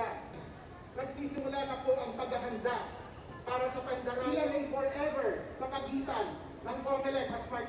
Maynila. Nagsisimula na po ang paghahanda para sa pandaraya ng forever sa pagitan ng COMELEC at Smart